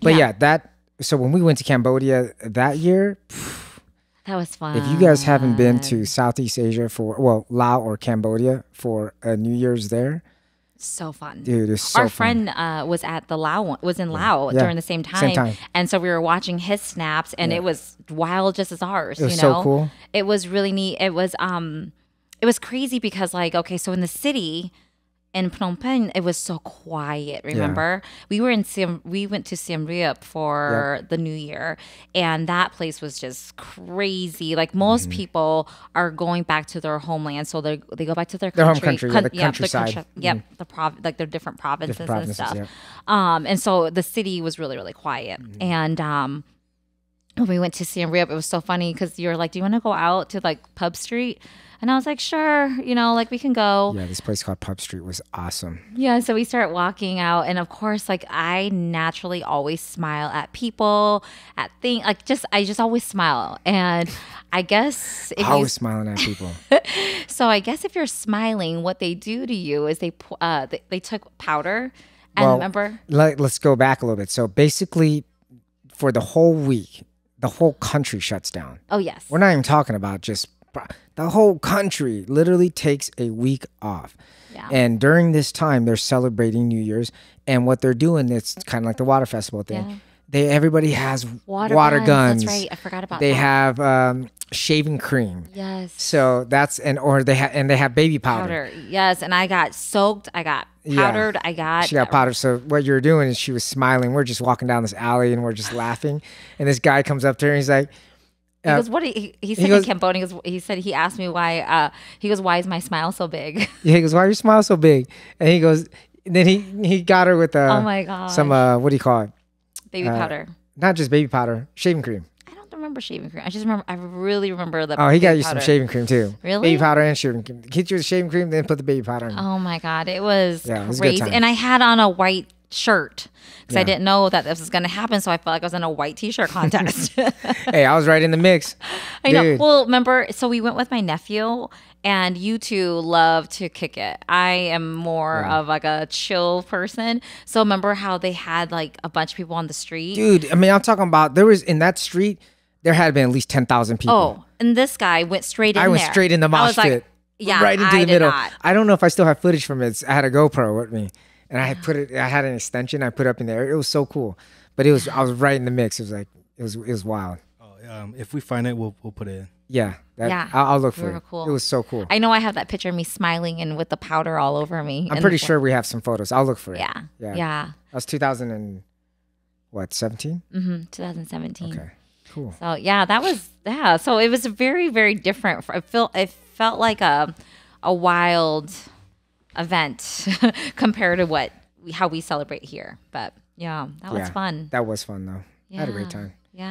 But Yeah. yeah. that. So when we went to Cambodia that year, That was fun. if you guys haven't been to Southeast Asia for well Laos or Cambodia for a New Year's there, so fun. dude, it's so Our friend uh, was at the Lao was in Lao Yeah. during the same time, Same time. and so we were watching his snaps, and it was wild just as ours. It was you so know, cool. It was really neat. It was um, it was crazy because like okay, so in the city. In Phnom Penh, it was so quiet. Remember, we were in Siem, we went to Siem Reap for the New Year, and that place was just crazy. Like most Mm-hmm. people are going back to their homeland, so they they go back to their Their home country, country, yeah, the yeah, countryside. Mm-hmm. country- Yep, the prov like their different provinces, Different provinces, and stuff. Um, and so the city was really really quiet, Mm-hmm. and um, we went to Siem Reap, it was so funny because you were like, "Do you want to go out to like Pub Street?" And I was like, "Sure, you know, like we can go." Yeah, this place called Pub Street was awesome. Yeah, so we start walking out, and of course, like I naturally always smile at people, at things, like just I just always smile, and I guess if you Always smiling at people. so I guess if you're smiling, what they do to you is they uh they, they took powder, and Well, remember, Let, let's go back a little bit. So basically, for the whole week, the whole country shuts down. oh yes, We're not even talking about just the whole country literally takes a week off. Yeah. And during this time, they're celebrating New Year's, and what they're doing, it's kind of like the water festival thing. Yeah. They everybody has water, water, guns. guns. That's right, I forgot about They that. have um, shaving cream. yes So that's and or they have and they have baby powder. powder. Yes, and I got soaked. I got Yeah. powdered. I got She got powdered. So what you're doing is she was smiling. We're just walking down this alley and we're just laughing. And this guy comes up to her and he's like, He uh, goes, what? He, he said goes- in Cambodia. He, goes, he said he asked me why. Uh, he goes, why is my smile so big? Yeah, he goes, "Why are you smile so big?" And he goes, then he he got her with uh, oh my god, some uh, what do you call it? baby powder. Not just baby powder, shaving cream. Remember shaving cream. I just remember. I really remember the. Oh, he got you some shaving cream too. Really? Baby powder and shaving cream. Get you the shaving cream, then put the baby powder in. Oh my god, it was Yeah, it was crazy. and I had on a white shirt because I didn't know that this was going to happen. So I felt like I was in a white t-shirt contest. Hey, I was right in the mix. I know. Dude. Well, remember, so we went with my nephew, and you two love to kick it. I am more of like a chill person. So remember how they had like a bunch of people on the street? Dude, I mean, I'm talking about there was in that street, there had been at least ten thousand people. oh, and this guy went straight in I went there. straight in the I mosh was like, pit. yeah, right into I the did middle. not. I don't know if I still have footage from it. I had a GoPro with me, and I had put it. I had an extension. I put up in there. It was so cool. But it was. I was right in the mix. It was like it was. It was wild. Oh, um, if we find it, we'll we'll put it in. Yeah. That, Yeah, I'll, I'll look for were it. cool. It was so cool. I know I have that picture of me smiling and with the powder all over me. I'm pretty sure we have some photos. I'll look for it. Yeah, Yeah. yeah. That was 2000 and what 17? hmm 2017. Okay. Cool. So yeah, that was yeah. So it was very very different. It felt it felt like a a wild event compared to what how we celebrate here. But yeah, that was fun. That was fun though. I had a great time.